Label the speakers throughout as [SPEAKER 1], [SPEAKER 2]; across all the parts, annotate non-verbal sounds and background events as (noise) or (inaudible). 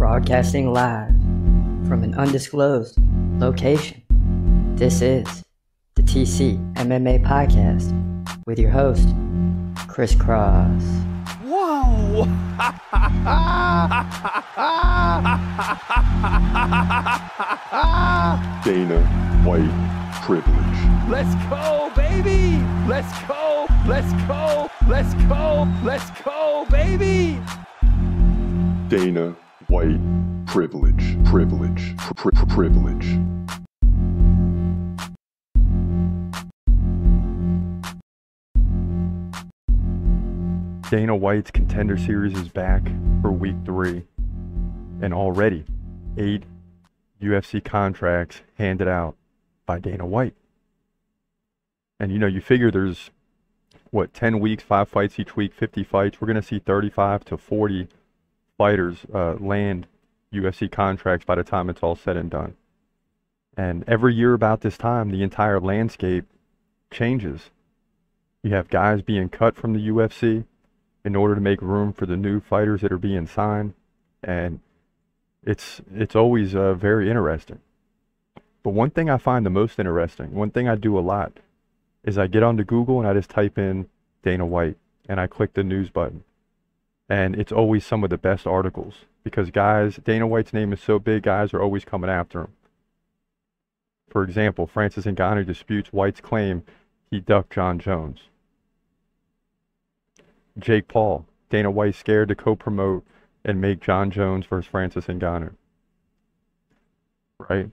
[SPEAKER 1] broadcasting live from an undisclosed location. This is the TC MMA podcast with your host, Chris Cross.
[SPEAKER 2] Whoa! (laughs)
[SPEAKER 3] Dana White privilege.
[SPEAKER 2] Let's go, baby! Let's go! Let's go! Let's go! Let's go, baby!
[SPEAKER 3] Dana White privilege. Privilege. Pri- pri- privilege.
[SPEAKER 4] Dana White's Contender Series is back for week three, and already eight UFC contracts handed out by Dana White. And you know, you figure there's what 10 weeks, five fights each week, 50 fights. We're going to see 35 to 40 fighters uh, land UFC contracts by the time it's all said and done. And every year about this time, the entire landscape changes. You have guys being cut from the UFC in order to make room for the new fighters that are being signed, and it's it's always uh, very interesting. But one thing I find the most interesting, one thing I do a lot, is I get onto Google and I just type in Dana White and I click the news button, and it's always some of the best articles because guys, Dana White's name is so big, guys are always coming after him. For example, Francis Ngannou disputes White's claim he ducked Jon Jones. Jake Paul, Dana White scared to co-promote and make Jon Jones versus Francis Ngannou. Right?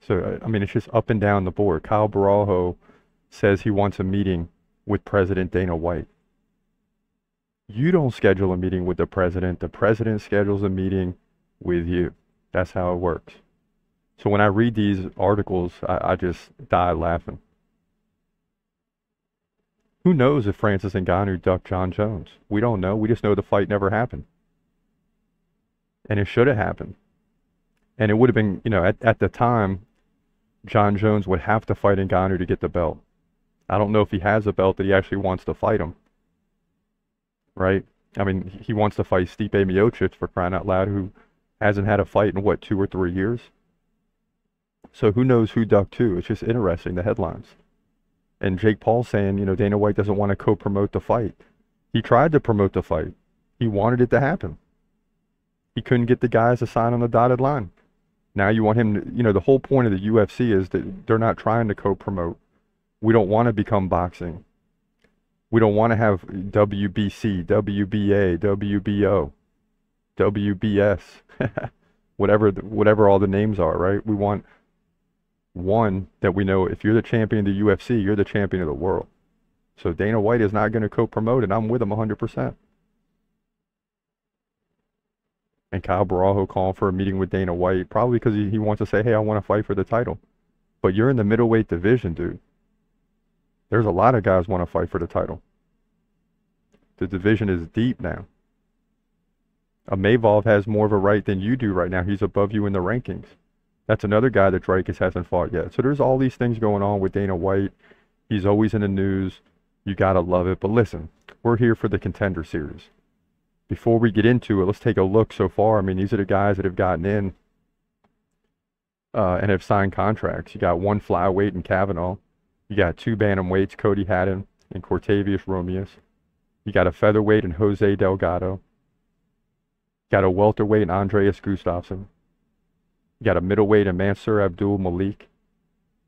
[SPEAKER 4] So I mean, it's just up and down the board. Caio Borralho says he wants a meeting with President Dana White. You don't schedule a meeting with the president. The president schedules a meeting with you. That's how it works. So when I read these articles, I, I just die laughing. Who knows if Francis Ngannou ducked Jon Jones? We don't know. We just know the fight never happened. And it should have happened. And it would have been, you know, at, at the time, Jon Jones would have to fight Ngannou to get the belt. I don't know if he has a belt that he actually wants to fight him. Right? I mean, he wants to fight Stipe Miocic for crying out loud, who hasn't had a fight in what, two or three years? So who knows who ducked who? It's just interesting, the headlines. And Jake Paul saying, you know, Dana White doesn't want to co-promote the fight. He tried to promote the fight. He wanted it to happen. He couldn't get the guys to sign on the dotted line. Now you want him to, you know, the whole point of the UFC is that they're not trying to co-promote. We don't want to become boxing. We don't want to have WBC, WBA, WBO, WBS, (laughs) whatever whatever all the names are, right? We want one that we know if you're the champion of the UFC, you're the champion of the world. So Dana White is not going to co-promote it. I'm with him 100%. And Caio Borralho calling for a meeting with Dana White, probably because he, he wants to say, hey, I want to fight for the title. But you're in the middleweight division, dude. There's a lot of guys want to fight for the title. The division is deep now. Imavov has more of a right than you do right now. He's above you in the rankings. That's another guy that Dricus hasn't fought yet. So there's all these things going on with Dana White. He's always in the news. You got to love it. But listen, we're here for the contender series. Before we get into it, let's take a look so far. I mean, these are the guys that have gotten in uh, and have signed contracts. You got one flyweight in Kavanagh. You got two bantamweights, Cody Haddon and Cortavius Romeus. You got a featherweight in Jose Delgado. You got a welterweight in Andreas Gustafsson. You got a middleweight in Mansur Abdul Malik.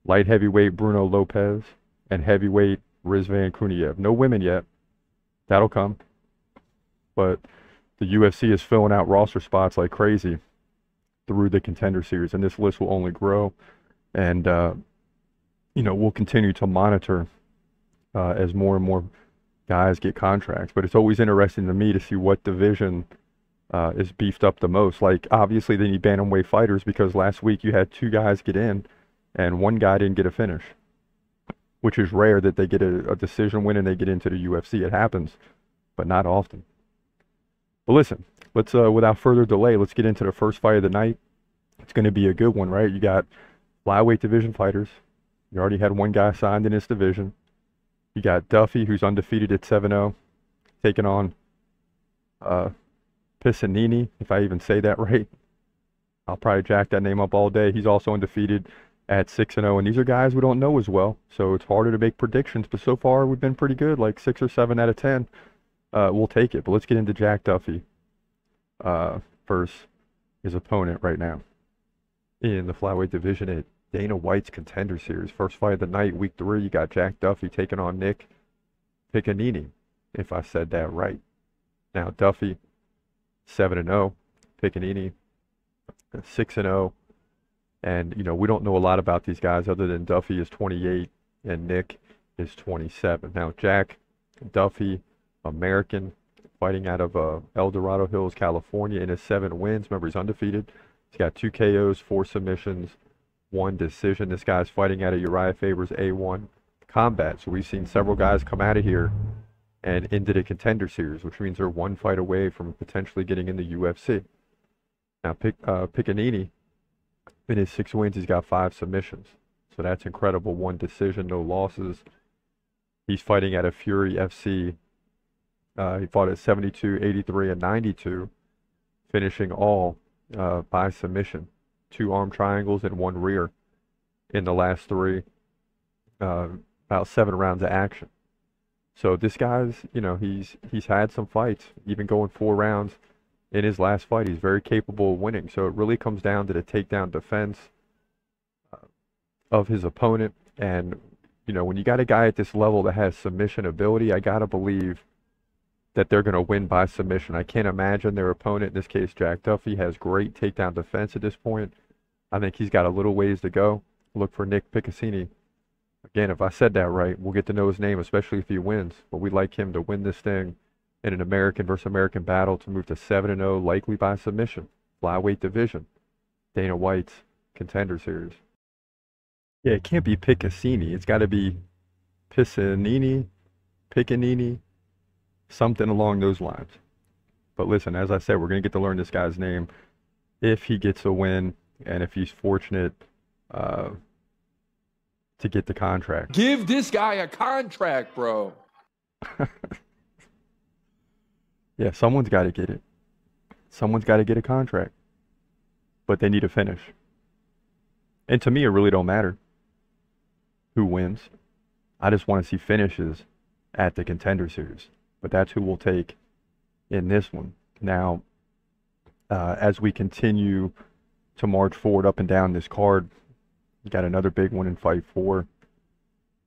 [SPEAKER 4] Light heavyweight Bruno Lopes. And heavyweight Rizvan Kuniev. No women yet. That'll come. But the UFC is filling out roster spots like crazy through the contender series. And this list will only grow. And, uh, you know, we'll continue to monitor uh, as more and more guys get contracts. But it's always interesting to me to see what division uh, is beefed up the most. Like, obviously, they need bantamweight fighters because last week you had two guys get in and one guy didn't get a finish, which is rare that they get a, a decision win and they get into the UFC. It happens, but not often. But listen, let's, uh, without further delay, let's get into the first fight of the night. It's going to be a good one, right? You got flyweight division fighters. You already had one guy signed in this division. You got Duffy, who's undefeated at 7 0, taking on uh, Pissanini, if I even say that (laughs) right. I'll probably jack that name up all day. He's also undefeated at 6 and 0, and these are guys we don't know as well, so it's harder to make predictions. But so far, we've been pretty good, like six or seven out of 10. Uh, we'll take it. But let's get into Jack Duffy uh, versus his opponent right now in the flyweight division at Dana White's Contender Series. First fight of the night, week three. You got Jack Duffy taking on Nick Piccanini, if I said that right. Now Duffy, seven and zero. Piccanini, six and zero. And you know we don't know a lot about these guys other than Duffy is 28 and Nick is 27. Now Jack Duffy, American, fighting out of uh, El Dorado Hills, California, in his seven wins. Remember he's undefeated. He's got two KOs, four submissions, one decision. This guy's fighting out of Urijah Faber's A1 combat. So we've seen several guys come out of here and into the contender series, which means they're one fight away from potentially getting in the UFC. Now, Pic, uh, Piccinini, in his six wins, he's got five submissions. So that's incredible. One decision, no losses. He's fighting at a Fury FC. Uh, he fought at 72, 83, and 92, finishing all uh, by submission. Two arm triangles and one rear in the last three, uh, about seven rounds of action. So this guy's, you know, he's he's had some fights, even going four rounds in his last fight. He's very capable of winning. So it really comes down to the takedown defense uh, of his opponent. And you know, when you got a guy at this level that has submission ability, I gotta believe that they're going to win by submission. I can't imagine their opponent, in this case Jack Duffy, has great takedown defense at this point. I think he's got a little ways to go. Look for Nick Piccinini Again, if I said that right, we'll get to know his name, especially if he wins. But we'd like him to win this thing in an American versus American battle to move to 7 0, likely by submission. Flyweight division. Dana White's contender series. Yeah, it can't be Picassini. It's got to be Piscinini, Piccinini, something along those lines. But listen, as I said, we're going to get to learn this guy's name if he gets a win and if he's fortunate uh, to get the contract.
[SPEAKER 2] Give this guy a contract, bro. (laughs)
[SPEAKER 4] yeah, someone's got to get it. Someone's got to get a contract. But they need to finish. And to me, it really don't matter who wins. I just want to see finishes at the contender series. But that's who we'll take in this one. Now, uh, as we continue to march forward up and down this card, got another big one in fight four.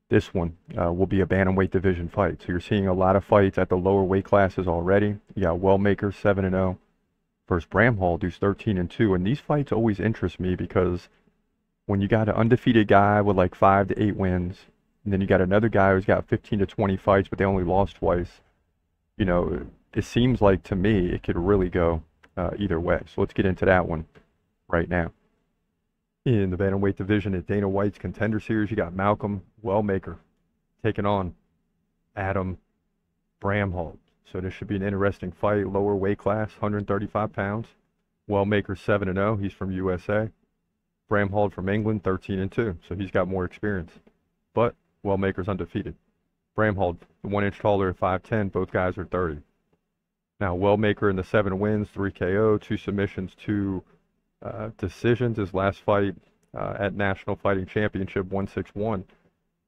[SPEAKER 4] This one uh, will be a bantamweight division fight. So you're seeing a lot of fights at the lower weight classes already. You got Wellmaker 7 and 0 versus Bramhall, who's 13 and 2. And these fights always interest me because when you got an undefeated guy with like five to eight wins, and then you got another guy who's got 15 to 20 fights, but they only lost twice. You know, it seems like to me it could really go uh, either way. So let's get into that one right now in the bantamweight division at Dana White's Contender Series. You got Malcolm Wellmaker taking on Adam Bramhall. So this should be an interesting fight. Lower weight class, 135 pounds. Wellmaker 7 and 0. He's from USA. Bramhall from England, 13 and 2. So he's got more experience. But Wellmaker's undefeated. Bramhall, one inch taller at 5'10. Both guys are 30. Now Wellmaker in the seven wins, three KO, two submissions, two uh, decisions. His last fight uh, at National Fighting Championship 161,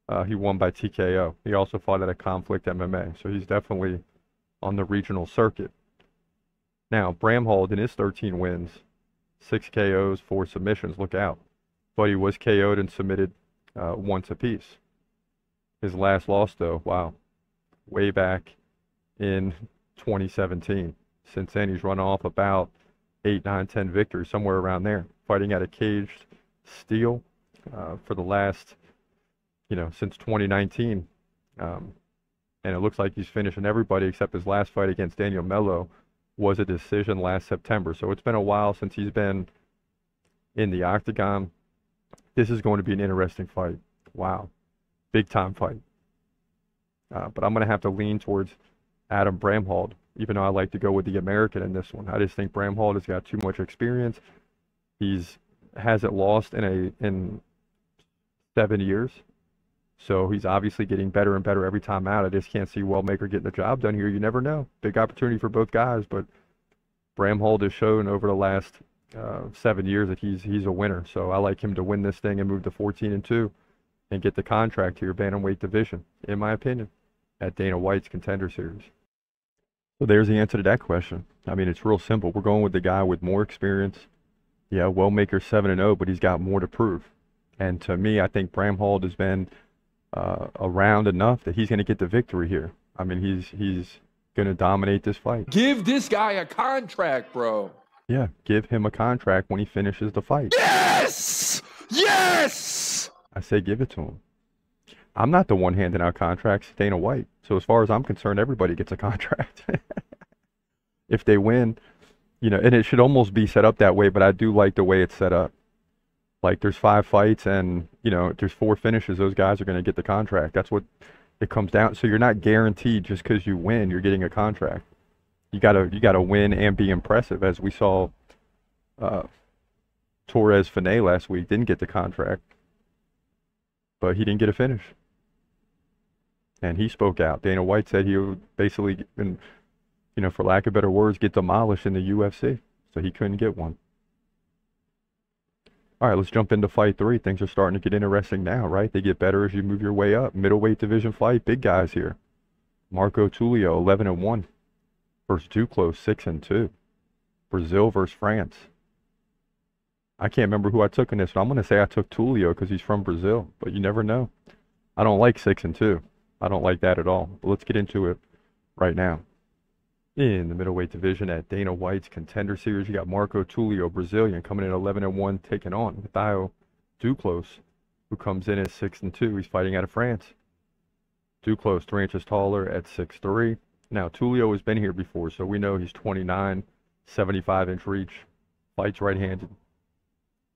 [SPEAKER 4] uh, he won by TKO. He also fought at a Conflict MMA, so he's definitely on the regional circuit. Now, Bramhall in his 13 wins, six KOs, four submissions. Look out. But he was KO'd and submitted uh, once apiece. His last loss, though, wow, way back in 2017. Since then, he's run off about eight, nine, ten victories, somewhere around there, fighting at a caged steel uh, for the last, you know, since 2019. Um, and it looks like he's finishing everybody except his last fight against Daniel Mello was a decision last September. So it's been a while since he's been in the octagon. This is going to be an interesting fight. Wow. Big time fight. Uh, but I'm going to have to lean towards Adam Bramhall even though I like to go with the American in this one. I just think Bramhall has got too much experience. He's hasn't lost in a in seven years. So he's obviously getting better and better every time out. I just can't see Wellmaker getting the job done here. You never know. Big opportunity for both guys, but Bramhall has shown over the last uh, seven years that he's he's a winner. So I like him to win this thing and move to 14 and two, and get the contract to your bantamweight division, in my opinion, at Dana White's Contender Series. So there's the answer to that question. I mean, it's real simple. We're going with the guy with more experience. Yeah, Wellmaker seven and zero, but he's got more to prove. And to me, I think Bramhall has been uh, around enough that he's going to get the victory here. I mean, he's he's going to dominate this fight.
[SPEAKER 2] Give this guy a contract, bro.
[SPEAKER 4] Yeah, give him a contract when he finishes the fight.
[SPEAKER 2] Yes! Yes!
[SPEAKER 4] I say give it to him. I'm not the one handing out contracts, Dana White. So as far as I'm concerned, everybody gets a (laughs) contract. if they win, you know, and it should almost be set up that way, but I do like the way it's set up. Like there's five fights and, you know, there's four finishes, those guys are going to get the contract. That's what it comes down. So you're not guaranteed just because you win, you're getting a contract. You gotta you gotta win and be impressive, as we saw. Uh, Torrez Finney last week didn't get the contract, but he didn't get a finish, and he spoke out. Dana White said he would basically, you know, for lack of better words, get demolished in the UFC, so he couldn't get one. All right, let's jump into fight three. Things are starting to get interesting now, right? They get better as you move your way up. Middleweight division fight, big guys here. Marco Tulio, 11 and 1 versus Duclos, 6 and 2. Brazil versus France. I can't remember who I took in this, but I'm going to say I took Tulio because he's from Brazil, but you never know. I don't like 6 and 2. I don't like that at all. But let's get into it right now. In the middleweight division at Dana White's Contender Series, you got Marco Tulio, Brazilian, coming in 11 and 1, taking on Matteo Duclos, who comes in at 6 and 2. He's fighting out of France. Duclos, three inches taller at 6'3. Now, Tulio has been here before, so we know he's 29, 75 inch reach, fights right handed.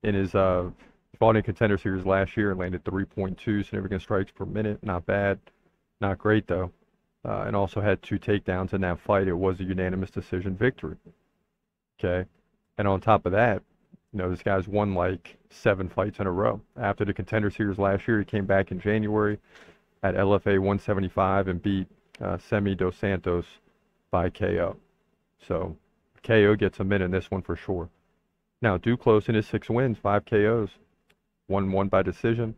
[SPEAKER 4] In his uh, fought in Contender Series last year, and landed 3.2 significant strikes per minute. Not bad. Not great, though uh, and also had two takedowns in that fight. It was a unanimous decision victory. Okay, and on top of that, you know this guy's won like seven fights in a row. After the contender series last year, he came back in January at LFA 175 and beat uh, Semi Dos Santos by KO. So KO gets him in in this one for sure. Now Duclos in his six wins, five KOs, one one by decision.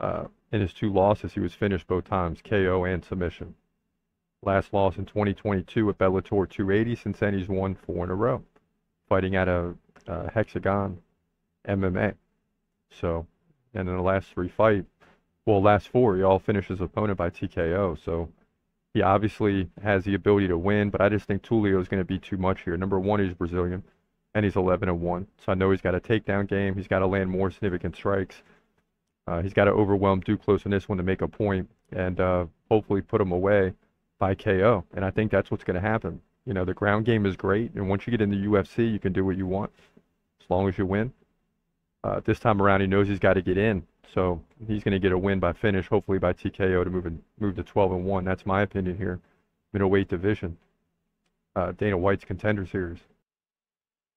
[SPEAKER 4] Uh, in his two losses, he was finished both times, KO and submission. Last loss in 2022 at Bellator 280. Since then, he's won four in a row, fighting at a, a Hexagon MMA. So, and in the last three fight, well, last four, he all finished his opponent by TKO. So, he obviously has the ability to win, but I just think Tulio is going to be too much here. Number one, he's Brazilian, and he's 11 and one. So I know he's got a takedown game. He's got to land more significant strikes. Uh, he's got to overwhelm Duclos in this one to make a point and uh, hopefully put him away by KO. And I think that's what's going to happen. You know, the ground game is great, and once you get in the UFC, you can do what you want as long as you win. Uh, this time around, he knows he's got to get in, so he's going to get a win by finish, hopefully by TKO to move in, move to 12 and one. That's my opinion here. Middleweight division, uh, Dana White's contender series.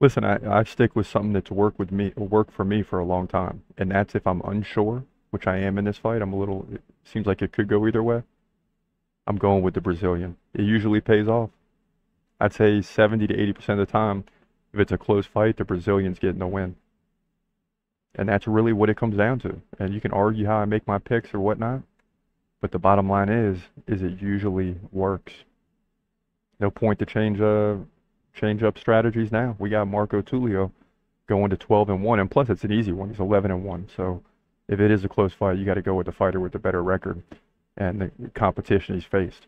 [SPEAKER 4] Listen, I, I stick with something that's worked with me, worked for me for a long time, and that's if I'm unsure, which I am in this fight. I'm a little. It seems like it could go either way. I'm going with the Brazilian. It usually pays off. I'd say 70 to 80% of the time, if it's a close fight, the Brazilian's getting the win. And that's really what it comes down to. And you can argue how I make my picks or whatnot, but the bottom line is, is it usually works. No point to change uh change up strategies now. We got Marco Tulio going to 12 and 1, and plus it's an easy one. He's 11 and 1. So if it is a close fight, you got to go with the fighter with the better record and the competition he's faced.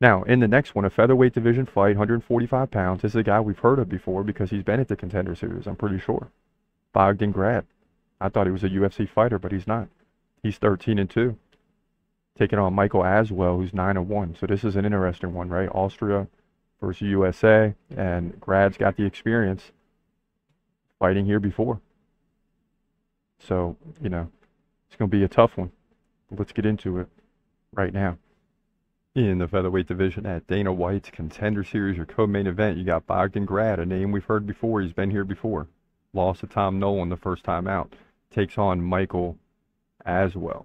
[SPEAKER 4] Now, in the next one, a featherweight division fight, 145 pounds. This is a guy we've heard of before because he's been at the contender series, I'm pretty sure. Bogdan Grad. I thought he was a UFC fighter, but he's not. He's 13 and 2. Taking on Michael Aswell, who's 9 and 1. So this is an interesting one, right? Austria versus USA, and Grad's got the experience fighting here before. So, you know, it's going to be a tough one. Let's get into it right now. In the featherweight division at Dana White's Contender Series, or co-main event, you got Bogdan Grad, a name we've heard before. He's been here before. Lost to Tom Nolan the first time out. Takes on Michael Aswell.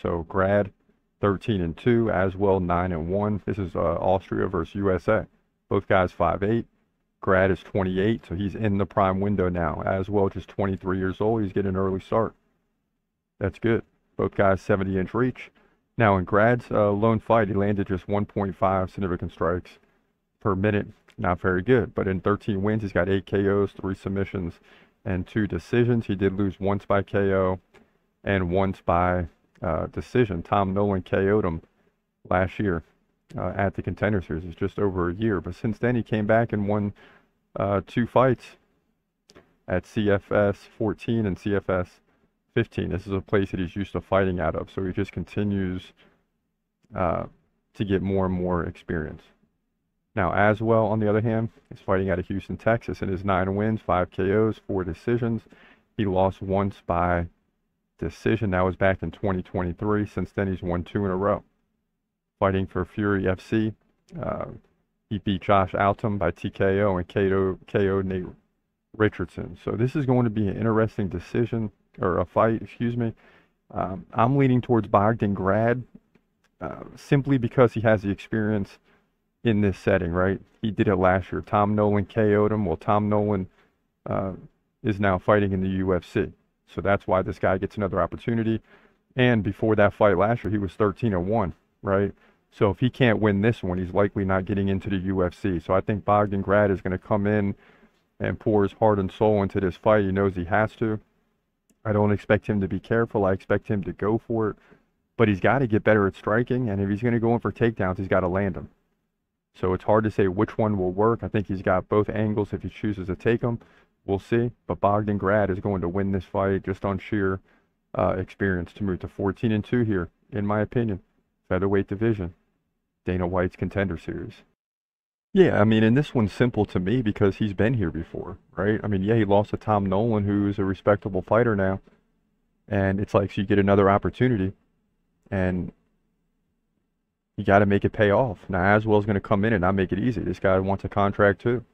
[SPEAKER 4] So Grad, 13 and 2. Aswell 9 and 1. This is uh, Austria versus USA. Both guys five eight. Grad is 28, so he's in the prime window now. Aswell, just 23 years old. He's getting an early start. That's good. Both guys 70 inch reach. Now, in Grad's uh, lone fight, he landed just 1.5 significant strikes per minute. Not very good. But in 13 wins, he's got 8 KOs, 3 submissions, and 2 decisions. He did lose once by KO and once by uh, decision. Tom Nolan KO'd him last year uh, at the Contender Series. It's just over a year. But since then, he came back and won uh, two fights at CFS 14 and CFS 15. This is a place that he's used to fighting out of. So he just continues uh, to get more and more experience. Now, Aswell, on the other hand, is fighting out of Houston, Texas, and his nine wins, five KOs, four decisions. He lost once by decision. That was back in 2023. Since then, he's won two in a row. Fighting for Fury FC, uh, he beat Josh Altum by TKO and KO, KO Nate Richardson. So this is going to be an interesting decision or a fight, excuse me. Um, I'm leaning towards Bogdan Grad uh, simply because he has the experience in this setting, right? He did it last year. Tom Nolan KO'd him. Well, Tom Nolan uh, is now fighting in the UFC. So that's why this guy gets another opportunity. And before that fight last year, he was 13 and 1, right? So if he can't win this one, he's likely not getting into the UFC. So I think Bogdan Grad is going to come in and pour his heart and soul into this fight. He knows he has to. I don't expect him to be careful. I expect him to go for it. But he's got to get better at striking. And if he's going to go in for takedowns, he's got to land them. So it's hard to say which one will work. I think he's got both angles if he chooses to take them. We'll see. But Bogdan Grad is going to win this fight just on sheer uh, experience to move to 14 and 2 here, in my opinion. Featherweight division. Dana White's contender series. Yeah, I mean, and this one's simple to me because he's been here before, right? I mean, yeah, he lost to Tom Nolan, who's a respectable fighter now. And it's like, so you get another opportunity. And you got to make it pay off. Now, Aswell's going to come in and not make it easy. This guy wants a contract too.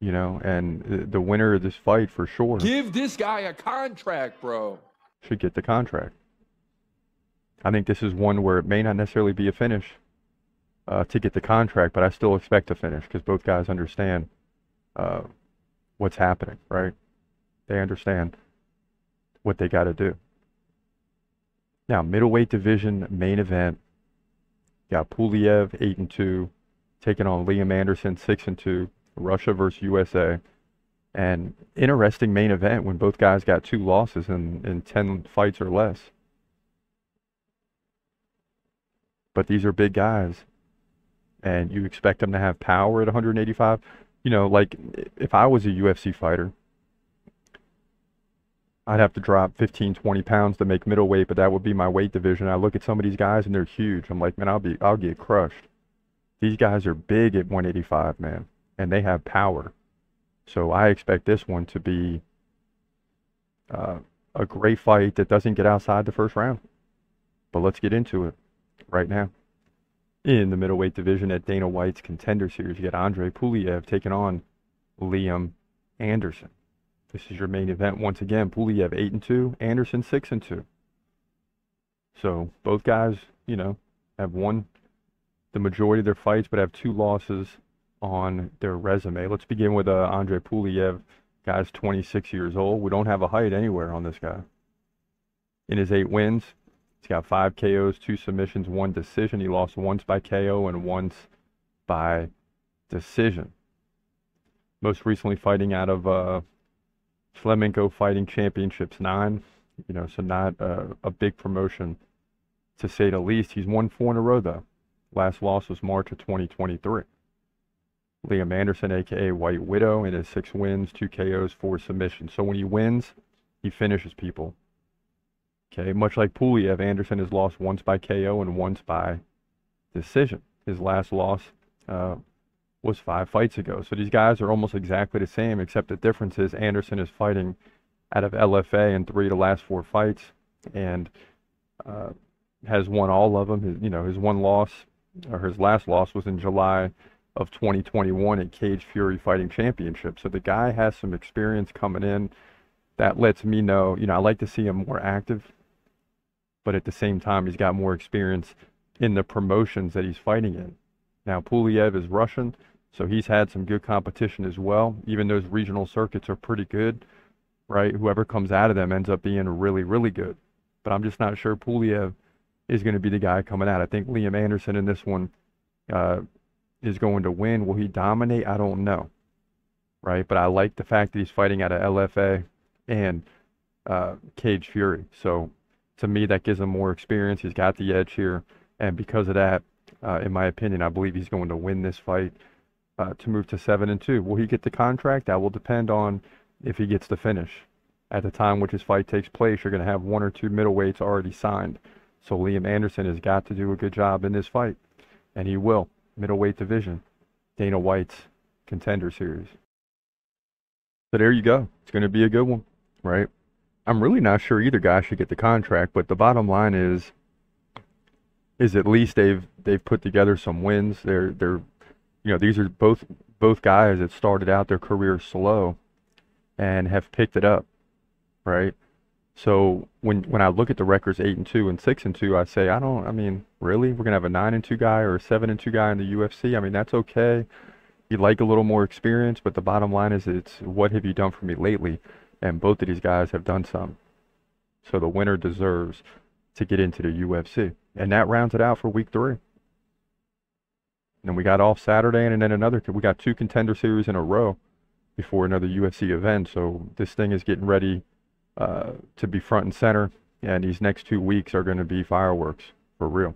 [SPEAKER 4] You know, and the winner of this fight for sure
[SPEAKER 2] Give this guy a contract, bro.
[SPEAKER 4] should get the contract. I think this is one where it may not necessarily be a finish uh, to get the contract, but I still expect to finish because both guys understand uh, what's happening, right? They understand what they got to do. Now, middleweight division main event. Got Pulyaev eight and two, taking on Liam Anderson six and two. Russia versus USA. And interesting main event when both guys got two losses in, in 10 fights or less. But these are big guys. And you expect them to have power at 185. You know, like if I was a UFC fighter, I'd have to drop 15, 20 pounds to make middleweight, but that would be my weight division. I look at some of these guys and they're huge. I'm like, man, I'll be, I'll get crushed. These guys are big at 185, man, and they have power. So I expect this one to be uh, a great fight that doesn't get outside the first round. But let's get into it right now. In the middleweight division at Dana White's Contender Series, you get Andrey Pulyaev taking on Liam Anderson. This is your main event once again. Pulyaev eight and two, Anderson six and two. So both guys, you know, have won the majority of their fights, but have two losses on their resume. Let's begin with uh, Andrey Pulyaev. Guy's 26 years old. We don't have a height anywhere on this guy. In his eight wins, he's got five KOs, two submissions, one decision. He lost once by KO and once by decision. Most recently fighting out of uh, Fighting Championships 9. You know, so not uh, a big promotion to say the least. He's won four in a row, though. Last loss was March of 2023. Liam Anderson, aka White Widow, in his six wins, two KOs, four submissions. So when he wins, he finishes people. Okay, much like Pulyaev, Anderson has lost once by KO and once by decision. His last loss uh, was five fights ago. So these guys are almost exactly the same, except the difference is Anderson is fighting out of LFA in three of the last four fights and uh, has won all of them. His, you know, his one loss or his last loss was in July of 2021 at Cage Fury Fighting Championship. So the guy has some experience coming in. That lets me know, you know, I like to see him more active, but at the same time, he's got more experience in the promotions that he's fighting in. Now, Pulyaev is Russian, So he's had some good competition as well. Even those regional circuits are pretty good, right? Whoever comes out of them ends up being really, really good. But I'm just not sure Pulyaev is going to be the guy coming out. I think Liam Anderson in this one uh, is going to win. Will he dominate? I don't know, right? But I like the fact that he's fighting out of LFA and uh, Cage Fury. So to me, that gives him more experience. He's got the edge here, and because of that, uh, in my opinion, I believe he's going to win this fight uh, to move to seven and two. Will he get the contract? That will depend on if he gets the finish. At the time which his fight takes place, you're going to have one or two middleweights already signed. So Liam Anderson has got to do a good job in this fight, and he will. Middleweight division, Dana White's contender series. So there you go. It's going to be a good one, right? I'm really not sure either guy should get the contract, but the bottom line is is at least they've they've put together some wins. They're they're you know, these are both both guys that started out their career slow and have picked it up, right? So when when I look at the records eight and two and six and two, I say I don't. I mean, really, we're gonna have a nine and two guy or a seven and two guy in the UFC. I mean, that's okay. You like a little more experience, but the bottom line is, it's what have you done for me lately? And both of these guys have done some. So the winner deserves to get into the UFC, and that rounds it out for week three. And we got off Saturday, and then another. We got two contender series in a row before another UFC event. So this thing is getting ready uh, to be front and center, and these next two weeks are going to be fireworks for real.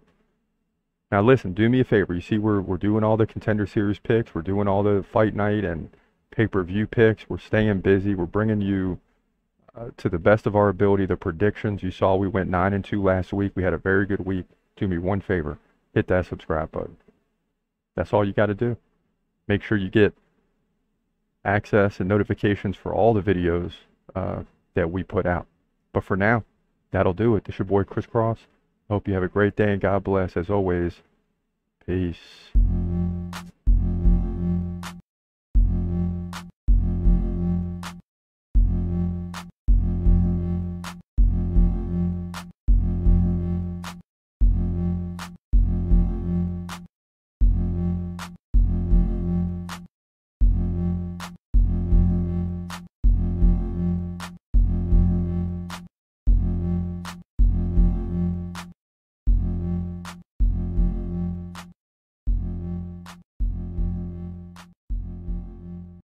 [SPEAKER 4] Now listen, do me a favor. You see, we're we're doing all the contender series picks. We're doing all the fight night and pay-per-view picks. We're staying busy. We're bringing you uh, to the best of our ability the predictions. You saw we went nine and two last week. We had a very good week. Do me one favor, hit that subscribe button. That's all you got to do. Make sure you get access and notifications for all the videos uh, that we put out. But for now, that'll do it. This is your boy Chris Cross. Hope you have a great day and God bless. As always, peace.